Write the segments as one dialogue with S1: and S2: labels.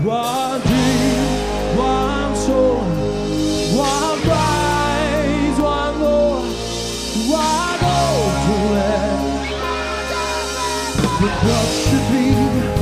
S1: One dream, one soul, one prize, one Lord, one all to let. The cross should be.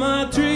S1: my dream.